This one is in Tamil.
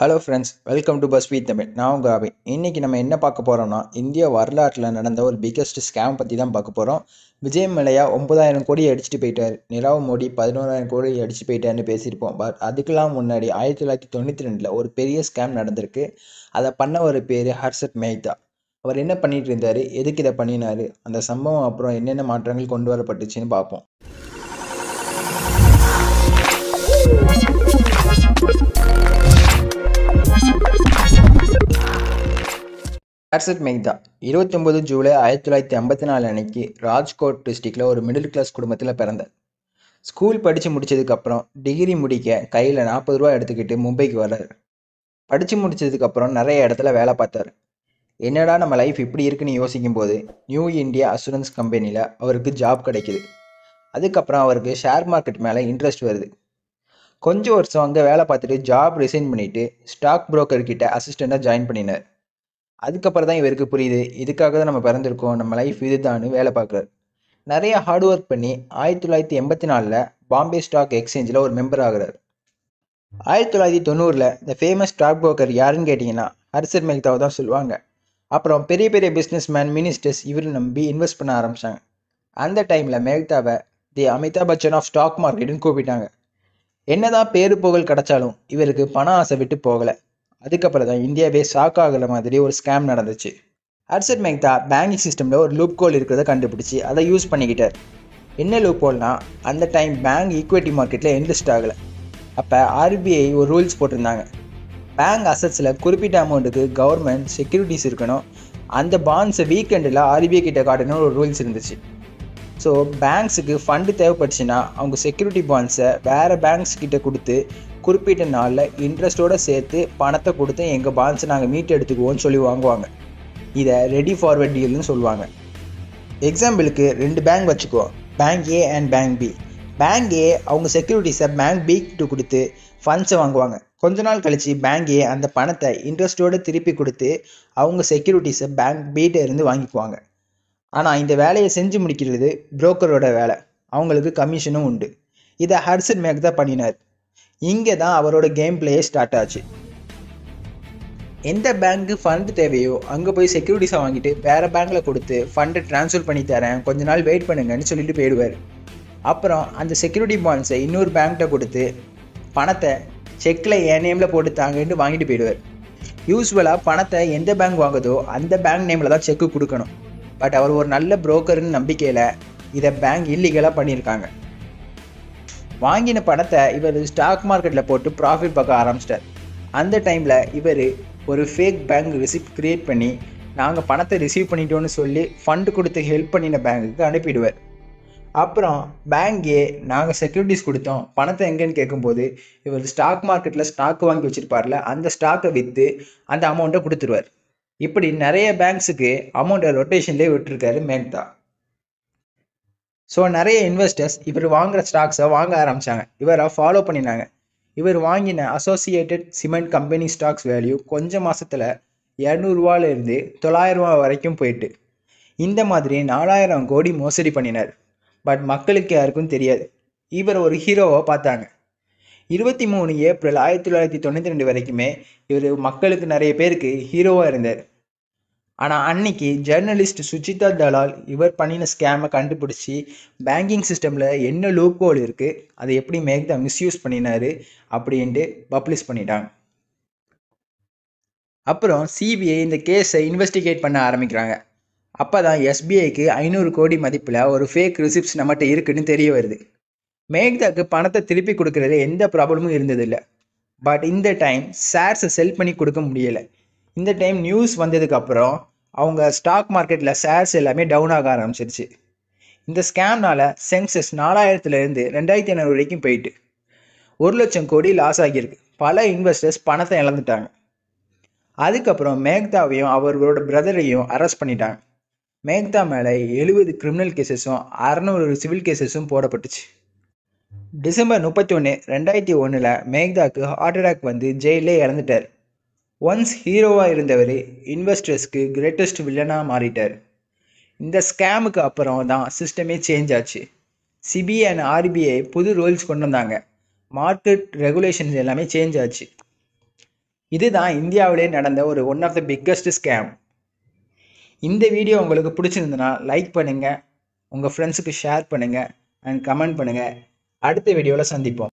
ஹலோ ஃப்ரெண்ட்ஸ் வெல்கம் டு பஸ்வீத் தமிழ் நான் உங்கள் அபி இன்றைக்கி நம்ம என்ன பார்க்க போகிறோம்னா இந்திய வரலாற்றில் நடந்த ஒரு பிக்கஸ்ட் ஸ்கேம் பற்றி தான் பார்க்க போகிறோம் விஜய் மலையா ஒன்பதாயிரம் கோடி அடிச்சுட்டு போயிட்டார். நிரவ் மோடி பதினோராயிரம் கோடி அடிச்சு போயிட்டாருன்னு பேசியிருப்போம். பட் அதுக்கெல்லாம் முன்னாடி ஆயிரத்தி தொள்ளாயிரத்தி தொண்ணூற்றி ரெண்டில் ஒரு பெரிய ஸ்கேம் நடந்திருக்கு. அதை பண்ண ஒரு பேர் ஹர்ஷத் மேஹ்தா அவர் என்ன பண்ணிட்டு இருந்தார்? எதுக்கு இதை பண்ணினார்? அந்த சம்பவம் அப்புறம் என்னென்ன மாற்றங்கள் கொண்டு வரப்பட்டுச்சுன்னு பார்ப்போம். ஹர்ஷத் மேஹ்தா இருபத்தொம்பது ஜூலை ஆயிரத்தி தொள்ளாயிரத்தி ஐம்பத்தி நாலு அன்னைக்கு ராஜ்கோட் டிஸ்ட்ரிக்டில் ஒரு மிடில் கிளாஸ் குடும்பத்தில் பிறந்தார். ஸ்கூல் படித்து முடிச்சதுக்கப்புறம் டிகிரி முடிக்க கையில் நாற்பது ரூபா எடுத்துக்கிட்டு மும்பைக்கு வர்றார். படித்து முடிச்சதுக்கப்புறம் நிறைய இடத்துல வேலை பார்த்தார். என்னடா நம்ம லைஃப் இப்படி இருக்குன்னு யோசிக்கும் போது நியூ இந்தியா அசூரன்ஸ் கம்பெனியில் அவருக்கு ஜாப் கிடைக்குது. அதுக்கப்புறம் அவருக்கு ஷேர் மார்க்கெட் மேலே இன்ட்ரெஸ்ட் வருது. கொஞ்சம் வருஷம் அங்கே வேலை பார்த்துட்டு ஜாப் ரிசைன் பண்ணிவிட்டு ஸ்டாக் புரோக்கர்கிட்ட அசிஸ்டண்ட்டாக ஜாயின் பண்ணினார். அதுக்கப்புறம் தான் இவருக்கு புரியுது. இதுக்காக தான் நம்ம பிறந்திருக்கோம். நம்ம லைஃப் இதுதான்னு வேலை பார்க்குறாரு. நிறைய ஹார்ட் ஒர்க் பண்ணி ஆயிரத்தி தொள்ளாயிரத்தி எண்பத்தி நாலில் பாம்பே ஸ்டாக் எக்ஸ்சேஞ்சில் ஒரு மெம்பர் ஆகிறார். ஆயிரத்தி தொள்ளாயிரத்தி தொண்ணூறில் இந்த ஃபேமஸ் ஸ்டாக் புரோக்கர் யாருன்னு கேட்டிங்கன்னா ஹர்ஷர் மேக்தாவை தான் சொல்லுவாங்க. அப்புறம் பெரிய பெரிய பிஸ்னஸ் மேன் மினிஸ்டர்ஸ் இவர் நம்பி இன்வெஸ்ட் பண்ண ஆரம்பித்தாங்க அந்த டைமில் மேக்தாவை the Amitabh Bachchan of stock மார்க்கெட்டுன்னு கூப்பிட்டாங்க. என்னதான் பேரு புகழ் கிடச்சாலும் இவருக்கு பண ஆசை விட்டு போகலை. அதுக்கப்புறம் தான் இந்தியாவே ஷாக் ஆகிற மாதிரி ஒரு ஸ்கேம் நடந்துச்சு. ஹர்ஷத் மேக்தா பேங்கிங் சிஸ்டமில் ஒரு லூப் கோல் இருக்கிறத கண்டுபிடிச்சி அதை யூஸ் பண்ணிக்கிட்டார். என்ன லூப் கோல்னா அந்த டைம் பேங்க் ஈக்விட்டி மார்க்கெட்டில் இன்வெஸ்ட் ஆகலை. அப்போ ஆர்பிஐ ஒரு ரூல்ஸ் போட்டிருந்தாங்க. பேங்க் அசட்ஸில் குறிப்பிட்ட அமௌண்ட்டுக்கு கவர்மெண்ட் செக்யூரிட்டிஸ் இருக்கணும். அந்த பாண்ட்ஸை வீக்கெண்டில் ஆர்பிஐ கிட்ட காட்டணும்னு ஒரு ரூல்ஸ் இருந்துச்சு. ஸோ பேங்க்ஸுக்கு ஃபண்டு தேவைப்பட்டுச்சுன்னா அவங்க செக்யூரிட்டி பாண்ட்ஸை வேறு பேங்க்ஸ் கிட்ட கொடுத்து குறிப்பிட்ட நாளில் இன்ட்ரெஸ்ட்டோடு சேர்த்து பணத்தை கொடுத்து எங்கள் பாண்ட்ஸை நாங்கள் மீட் எடுத்துக்குவோம்னு சொல்லி வாங்குவாங்க. இதை ரெடி ஃபார்வர்ட் டீல்னு சொல்லுவாங்க. எக்ஸாம்பிளுக்கு ரெண்டு பேங்க் வச்சுக்குவோம் bank A and bank B bank A அவங்க செக்யூரிட்டிஸை பேங்க் பி கிட்ட கொடுத்து ஃபண்ட்ஸை வாங்குவாங்க. கொஞ்ச நாள் கழித்து பேங்க் ஏ அந்த பணத்தை இன்ட்ரெஸ்ட்டோடு திருப்பி கொடுத்து அவங்க செக்யூரிட்டிஸை பேங்க் பிகிட்ட இருந்து வாங்கிக்குவாங்க. ஆனால் இந்த வேலையை செஞ்சு முடிக்கிறது புரோக்கரோட வேலை. அவங்களுக்கு கமிஷனும் உண்டு. இதை ஹர்சன் மேக் தான் பண்ணினார். இங்கே தான் அவரோட கேம் பிளேயே ஸ்டார்ட் ஆச்சு. எந்த பேங்க்கு ஃபண்டு தேவையோ அங்கே போய் செக்யூரிட்டிஸை வாங்கிட்டு வேறு பேங்க்கில் கொடுத்து ஃபண்டை ட்ரான்ஸ்ஃபர் பண்ணி தரேன் கொஞ்ச நாள் வெயிட் பண்ணுங்கன்னு சொல்லிட்டு போயிடுவார். அப்புறம் அந்த செக்யூரிட்டி பாண்ட்ஸை இன்னொரு பேங்க்கிட்ட கொடுத்து பணத்தை செக்கில் என் நேமில் போட்டு தாங்கன்னு வாங்கிட்டு போயிடுவார். யூஸ்வலாக பணத்தை எந்த பேங்க் வாங்குதோ அந்த பேங்க் நேமில் தான் செக்கு கொடுக்கணும். பட் அவர் ஒரு நல்ல புரோக்கர்னு நம்பிக்கையில் இதை பேங்க் இல்லீகலாக பண்ணியிருக்காங்க. வாங்கின பணத்தை இவர் ஸ்டாக் மார்க்கெட்டில் போட்டு ப்ராஃபிட் பார்க்க ஆரம்பிச்சிட்டார். அந்த டைமில் இவர் ஒரு ஃபேக் பேங்க் ரிசிப்ட் க்ரியேட் பண்ணி நாங்கள் பணத்தை ரிசீவ் பண்ணிட்டோன்னு சொல்லி ஃபண்டு கொடுத்து ஹெல்ப் பண்ணின பேங்க்குக்கு அனுப்பிடுவார். அப்புறம் பேங்கே நாங்கள் செக்யூரிட்டிஸ் கொடுத்தோம். பணத்தை எங்கேன்னு கேட்கும்போது இவர் ஸ்டாக் மார்க்கெட்டில் ஸ்டாக் வாங்கி வச்சுருப்பார்ல அந்த ஸ்டாக்கை விற்று அந்த அமௌண்ட்டை கொடுத்துருவார். இப்படி நிறைய பேங்க்ஸுக்கு அமௌண்ட்டை ரொட்டேஷன்லேயே விட்டுருக்காரு மேக்தா. ஸோ நிறைய இன்வெஸ்டர்ஸ் இவர் வாங்குற ஸ்டாக்ஸை வாங்க ஆரம்பித்தாங்க இவரை ஃபாலோ பண்ணினாங்க. இவர் வாங்கின associated cement company stocks value கொஞ்சம் மாதத்தில் இரநூறுவாலேருந்து தொள்ளாயிரரூவா வரைக்கும் போயிட்டு. இந்த மாதிரி நாலாயிரம் கோடி மோசடி பண்ணினார். பட் மக்களுக்கு யாருக்கும் தெரியாது. இவர் ஒரு ஹீரோவை பார்த்தாங்க. இருபத்தி மூணு ஏப்ரல் ஆயிரத்தி தொள்ளாயிரத்தி தொண்ணூற்றி ரெண்டு வரைக்குமே இவர் மக்களுக்கு நிறைய பேருக்கு ஹீரோவாக இருந்தார். ஆனால் அன்னைக்கு ஜேர்னலிஸ்ட் சுஜிதா தலால் இவர் பண்ணின ஸ்கேமை கண்டுபிடிச்சி பேங்கிங் சிஸ்டமில் என்ன லூக்கோல் இருக்குது அதை எப்படி மேக்தா மிஸ்யூஸ் பண்ணினாரு அப்படின்ட்டு பப்ளிஷ் பண்ணிட்டாங்க. அப்புறம் சிபிஐ இந்த கேஸை இன்வெஸ்டிகேட் பண்ண ஆரம்பிக்கிறாங்க. அப்போ தான் எஸ்பிஐக்கு ஐநூறு கோடி மதிப்பில் ஒரு ஃபேக் ரிசிப்ட்ஸ் நம்மகிட்ட இருக்குன்னு தெரிய வருது. மேக்தாக்கு பணத்தை திருப்பி கொடுக்கறது எந்த ப்ராப்ளமும் இருந்ததில்லை. பட் இந்த டைம் ஷேர்ஸை செல் பண்ணி கொடுக்க முடியலை. இந்த டைம் நியூஸ் வந்ததுக்கப்புறம் அவங்க ஸ்டாக் மார்க்கெட்டில் ஷேர்ஸ் எல்லாமே டவுன் ஆக ஆரம்பிச்சிருச்சு. இந்த ஸ்கேம்னால் சென்சஸ் நாலாயிரத்துலேருந்து ரெண்டாயிரத்தி ஐநூறு வரைக்கும் போயிட்டு ஒரு லட்சம் கோடி லாஸ் ஆகியிருக்கு. பல இன்வெஸ்டர்ஸ் பணத்தை இழந்துட்டாங்க. அதுக்கப்புறம் மேக்தாவையும் அவர்களோட பிரதரையும் அரெஸ்ட் பண்ணிட்டாங்க. மேக்தா மேலே எழுபது கிரிமினல் கேசஸும் அறநூறு சிவில் கேசஸும் போடப்பட்டுச்சு. டிசம்பர் முப்பத்தி ஒன்று ரெண்டாயிரத்தி ஒன்றில் மேக்தாக்கு ஹார்ட் அட்டாக் வந்து ஜெயிலே இறந்துட்டார் ஒன்ஸ் ஹீரோவாக இருந்தவர் இன்வெஸ்டர்ஸ்க்கு கிரேட்டஸ்ட் வில்லனாக மாறிட்டார். இந்த ஸ்கேமுக்கு அப்புறம் தான் சிஸ்டமே சேஞ்ச் ஆச்சு. சிபிஐ அண்ட் ஆர்பிஐ புது ரூல்ஸ் கொண்டு வந்தாங்க. மார்க்கெட் ரெகுலேஷன்ஸ் எல்லாமே சேஞ்ச் ஆச்சு. இதுதான் இந்தியாவிலே நடந்த ஒரு one of the biggest scam இந்த வீடியோ உங்களுக்கு பிடிச்சிருந்ததுன்னா லைக் பண்ணுங்கள் உங்கள் ஃப்ரெண்ட்ஸுக்கு ஷேர் பண்ணுங்கள் அண்ட் கமெண்ட் பண்ணுங்கள் அடுத்த வீடியோவில் சந்திப்போம்.